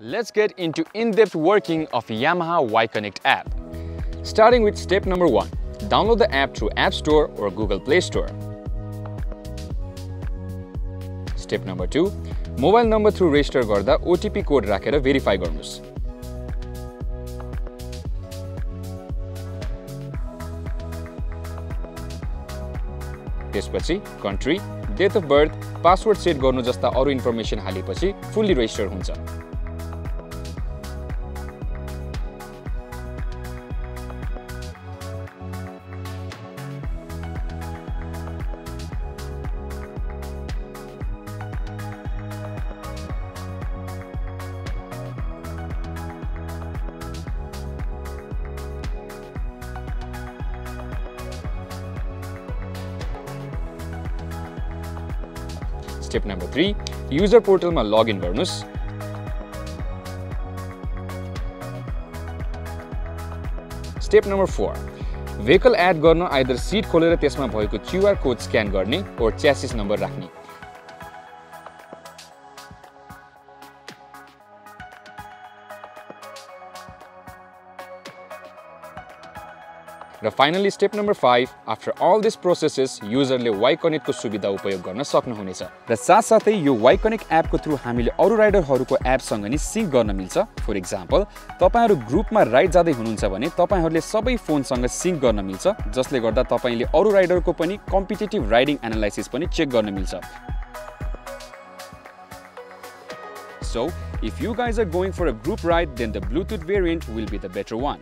Let's get into in-depth working of Yamaha Y-Connect app. Starting with step number one, download the app through App Store or Google Play Store. Step number two, mobile number through register गर्दा OTP code राखेर verify गर्नुहोस् त्यसपछि country date of birth password set गर्नु जस्ता अरू information हालेपछि fully resistor हुन्छ Step number three user पोर्टलमा लगइन गर्नुहोस्। Step number four vehicle add गर्न आइदर सिट खोलेर त्यसमा भएको क्युआर कोड स्क्यान गर्ने ओर च्यासिस नम्बर राख्ने। र finally step number five after all this processes युजरले why कनेक्टको सुविधा उपयोग गर्न सक्नुहुनेछ। र साथसाथै यो वाइ कनेक्ट एपको थ्रु हामीले अरू राइडरहरूको एपसँग नि सिङ्क गर्न मिल्छ। फर इक्जाम्पल तपाईँहरू ग्रुपमा राइड जाँदै हुनुहुन्छ भने तपाईँहरूले सबै फोनसँग सिङ्क गर्न मिल्छ जसले गर्दा तपाईँले अरू राइडरको पनि कम्पिटेटिभ राइडिङ एनालाइसिस पनि चेक गर्न मिल्छ। So, if you guys are going for a group ride, then the Bluetooth variant will be the better one.